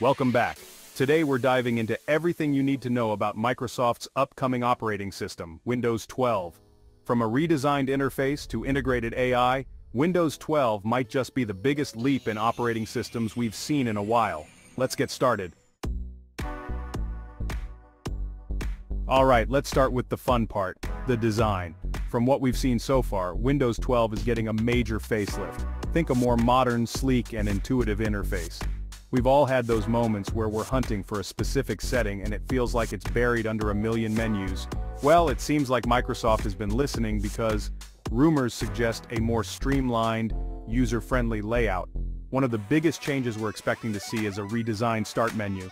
Welcome back. Today we're diving into everything you need to know about Microsoft's upcoming operating system, Windows 12. From a redesigned interface to integrated AI, Windows 12 might just be the biggest leap in operating systems we've seen in a while. Let's get started. Alright, let's start with the fun part, the design. From what we've seen so far, Windows 12 is getting a major facelift. Think a more modern, sleek, and intuitive interface. We've all had those moments where we're hunting for a specific setting and it feels like it's buried under a million menus. Well, it seems like Microsoft has been listening because rumors suggest a more streamlined, user-friendly layout. One of the biggest changes we're expecting to see is a redesigned start menu.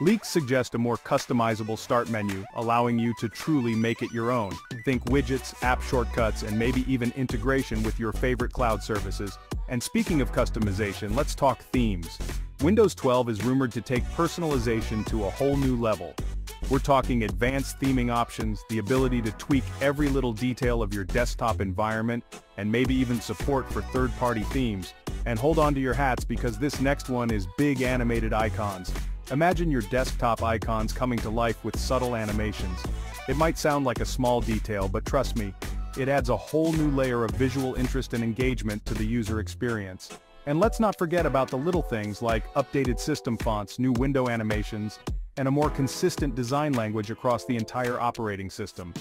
Leaks suggest a more customizable start menu, allowing you to truly make it your own. Think widgets, app shortcuts, and maybe even integration with your favorite cloud services. And speaking of customization, let's talk themes. Windows 12 is rumored to take personalization to a whole new level. We're talking advanced theming options, the ability to tweak every little detail of your desktop environment, and maybe even support for third-party themes. And hold on to your hats because this next one is big animated icons. Imagine your desktop icons coming to life with subtle animations. It might sound like a small detail, but trust me, it adds a whole new layer of visual interest and engagement to the user experience. And let's not forget about the little things like updated system fonts, new window animations, and a more consistent design language across the entire operating system.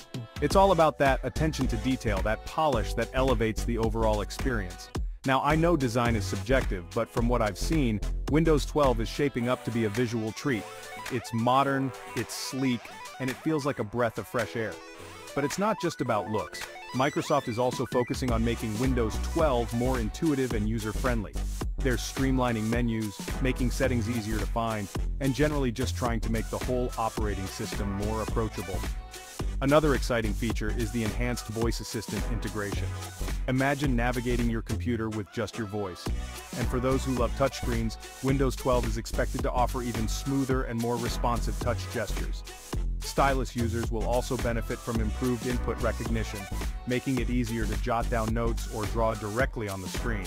It's all about that attention to detail, that polish that elevates the overall experience. Now I know design is subjective, but from what I've seen, Windows 12 is shaping up to be a visual treat. It's modern, it's sleek, and it feels like a breath of fresh air. But it's not just about looks. Microsoft is also focusing on making Windows 12 more intuitive and user-friendly. They're streamlining menus, making settings easier to find, and generally just trying to make the whole operating system more approachable. Another exciting feature is the enhanced voice assistant integration. Imagine navigating your computer with just your voice. And for those who love touchscreens, Windows 12 is expected to offer even smoother and more responsive touch gestures. Stylus users will also benefit from improved input recognition, making it easier to jot down notes or draw directly on the screen.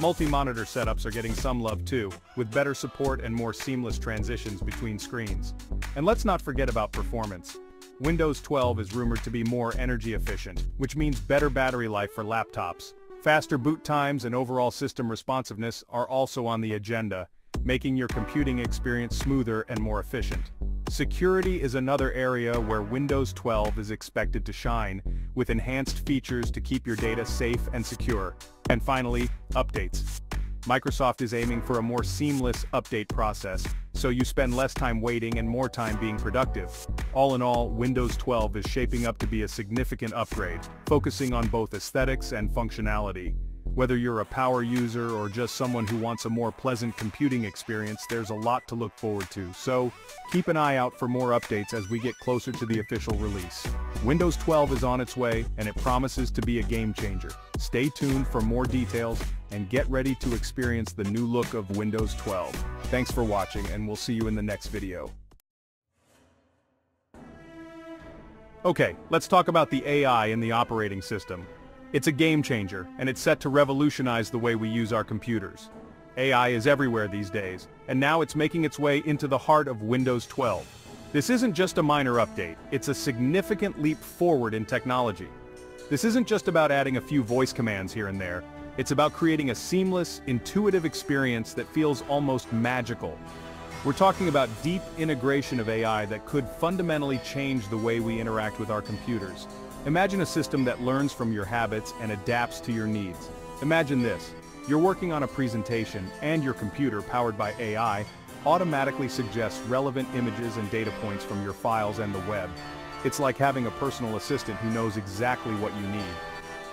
Multi-monitor setups are getting some love too, with better support and more seamless transitions between screens. And let's not forget about performance. Windows 12 is rumored to be more energy efficient, which means better battery life for laptops. Faster boot times and overall system responsiveness are also on the agenda, making your computing experience smoother and more efficient. Security is another area where Windows 12 is expected to shine, with enhanced features to keep your data safe and secure. And finally, updates. Microsoft is aiming for a more seamless update process, so you spend less time waiting and more time being productive. All in all, Windows 12 is shaping up to be a significant upgrade, focusing on both aesthetics and functionality. Whether you're a power user or just someone who wants a more pleasant computing experience, there's a lot to look forward to, so keep an eye out for more updates as we get closer to the official release. Windows 12 is on its way, and it promises to be a game changer. Stay tuned for more details, and get ready to experience the new look of Windows 12. Thanks for watching, and we'll see you in the next video. Okay, let's talk about the AI in the operating system. It's a game changer, and it's set to revolutionize the way we use our computers. AI is everywhere these days, and now it's making its way into the heart of Windows 12. This isn't just a minor update, it's a significant leap forward in technology. This isn't just about adding a few voice commands here and there, it's about creating a seamless, intuitive experience that feels almost magical. We're talking about deep integration of AI that could fundamentally change the way we interact with our computers. Imagine a system that learns from your habits and adapts to your needs. Imagine this. You're working on a presentation and your computer, powered by AI, automatically suggests relevant images and data points from your files and the web. It's like having a personal assistant who knows exactly what you need.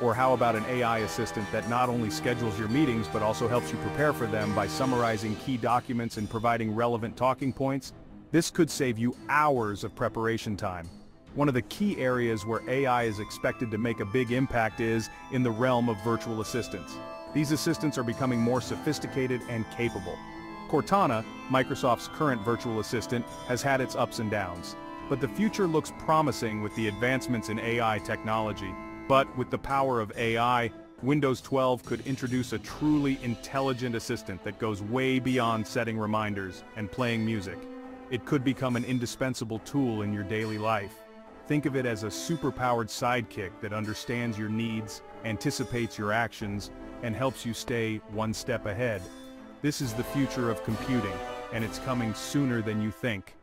Or how about an AI assistant that not only schedules your meetings but also helps you prepare for them by summarizing key documents and providing relevant talking points? This could save you hours of preparation time. One of the key areas where AI is expected to make a big impact is in the realm of virtual assistants. These assistants are becoming more sophisticated and capable. Cortana, Microsoft's current virtual assistant, has had its ups and downs. But the future looks promising with the advancements in AI technology. But with the power of AI, Windows 12 could introduce a truly intelligent assistant that goes way beyond setting reminders and playing music. It could become an indispensable tool in your daily life. Think of it as a superpowered sidekick that understands your needs, anticipates your actions, and helps you stay one step ahead. This is the future of computing, and it's coming sooner than you think.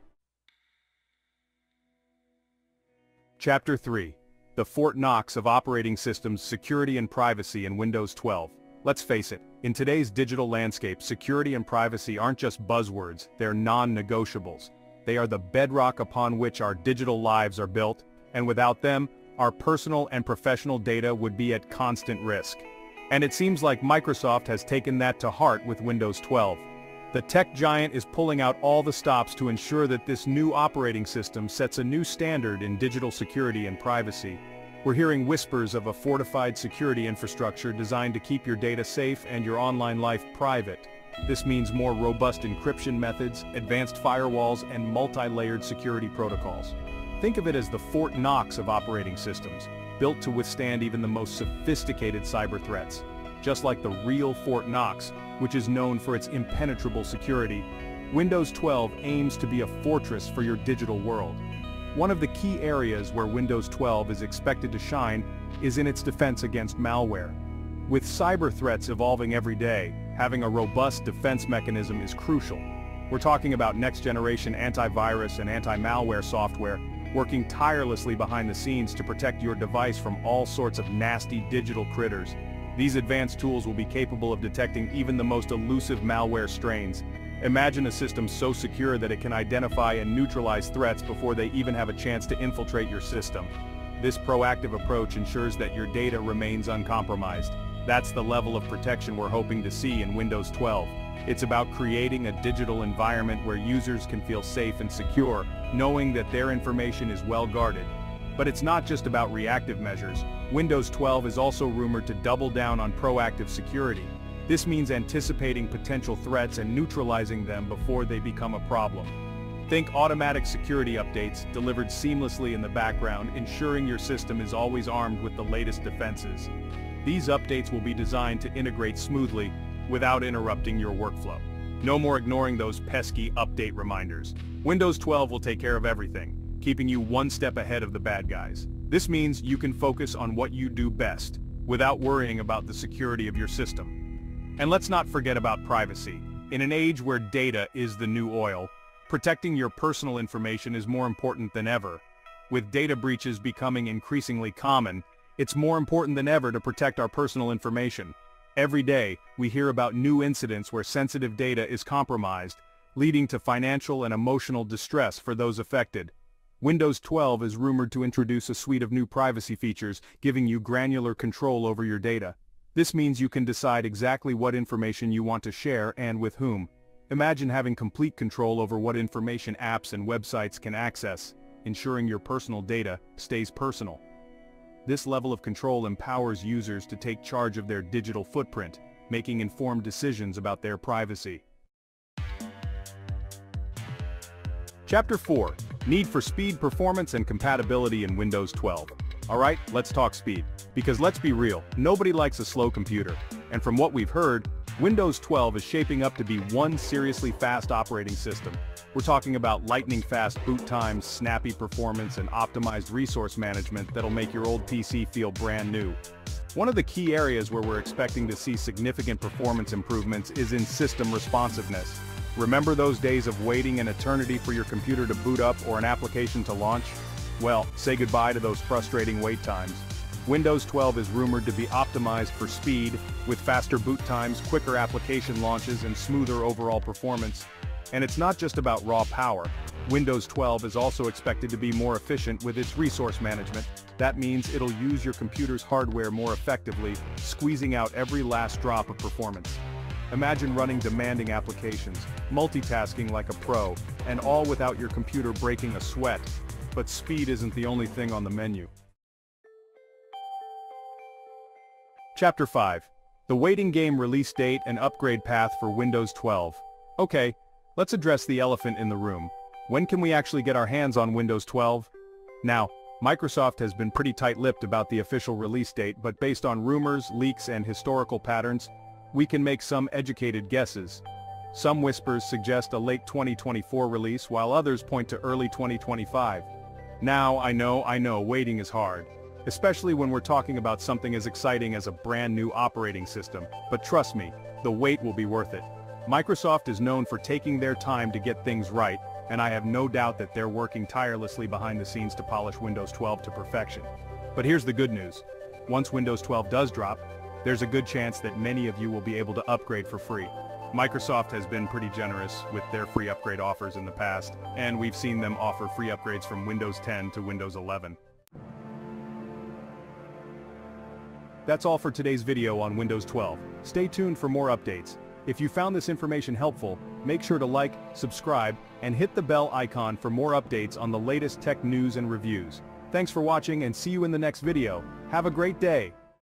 Chapter 3. The Fort Knox of Operating Systems Security and Privacy in Windows 12. Let's face it, in today's digital landscape security and privacy aren't just buzzwords, they're non-negotiables. They are the bedrock upon which our digital lives are built, and without them, our personal and professional data would be at constant risk. And it seems like Microsoft has taken that to heart with Windows 12. The tech giant is pulling out all the stops to ensure that this new operating system sets a new standard in digital security and privacy. We're hearing whispers of a fortified security infrastructure designed to keep your data safe and your online life private. This means more robust encryption methods, advanced firewalls, and multi-layered security protocols. Think of it as the Fort Knox of operating systems, built to withstand even the most sophisticated cyber threats. Just like the real Fort Knox, which is known for its impenetrable security, Windows 12 aims to be a fortress for your digital world. One of the key areas where Windows 12 is expected to shine is in its defense against malware. With cyber threats evolving every day, having a robust defense mechanism is crucial. We're talking about next-generation antivirus and anti-malware software working tirelessly behind the scenes to protect your device from all sorts of nasty digital critters. These advanced tools will be capable of detecting even the most elusive malware strains. Imagine a system so secure that it can identify and neutralize threats before they even have a chance to infiltrate your system. This proactive approach ensures that your data remains uncompromised. That's the level of protection we're hoping to see in Windows 12. It's about creating a digital environment where users can feel safe and secure, knowing that their information is well guarded. But it's not just about reactive measures. Windows 12 is also rumored to double down on proactive security. This means anticipating potential threats and neutralizing them before they become a problem. Think automatic security updates delivered seamlessly in the background, ensuring your system is always armed with the latest defenses. These updates will be designed to integrate smoothly without interrupting your workflow. No more ignoring those pesky update reminders. Windows 12 will take care of everything, keeping you one step ahead of the bad guys. This means you can focus on what you do best, without worrying about the security of your system. And let's not forget about privacy. In an age where data is the new oil, protecting your personal information is more important than ever. With data breaches becoming increasingly common, it's more important than ever to protect our personal information. Every day, we hear about new incidents where sensitive data is compromised, leading to financial and emotional distress for those affected. Windows 12 is rumored to introduce a suite of new privacy features, giving you granular control over your data. This means you can decide exactly what information you want to share and with whom. Imagine having complete control over what information apps and websites can access, ensuring your personal data stays personal. This level of control empowers users to take charge of their digital footprint, making informed decisions about their privacy. Chapter 4. Need for speed performance and compatibility in Windows 12. Alright, let's talk speed. Because let's be real, nobody likes a slow computer. And from what we've heard, Windows 12 is shaping up to be one seriously fast operating system. We're talking about lightning-fast boot times, snappy performance, and optimized resource management that'll make your old PC feel brand new. One of the key areas where we're expecting to see significant performance improvements is in system responsiveness. Remember those days of waiting an eternity for your computer to boot up or an application to launch? Well, say goodbye to those frustrating wait times. Windows 12 is rumored to be optimized for speed, with faster boot times, quicker application launches, and smoother overall performance. And it's not just about raw power. Windows 12 is also expected to be more efficient with its resource management. That means it'll use your computer's hardware more effectively, squeezing out every last drop of performance. Imagine running demanding applications, multitasking like a pro, and all without your computer breaking a sweat. But speed isn't the only thing on the menu. Chapter 5. The waiting game release date and upgrade path for Windows 12. Okay, let's address the elephant in the room. When can we actually get our hands on Windows 12? Now, Microsoft has been pretty tight-lipped about the official release date but based on rumors, leaks and historical patterns, we can make some educated guesses. Some whispers suggest a late 2024 release while others point to early 2025. Now, I know, I know, waiting is hard. Especially when we're talking about something as exciting as a brand new operating system, but trust me, the wait will be worth it. Microsoft is known for taking their time to get things right, and I have no doubt that they're working tirelessly behind the scenes to polish Windows 12 to perfection. But here's the good news. Once Windows 12 does drop, there's a good chance that many of you will be able to upgrade for free. Microsoft has been pretty generous with their free upgrade offers in the past, and we've seen them offer free upgrades from Windows 10 to Windows 11. That's all for today's video on Windows 12. Stay tuned for more updates. If you found this information helpful, make sure to like, subscribe, and hit the bell icon for more updates on the latest tech news and reviews. Thanks for watching and see you in the next video. Have a great day!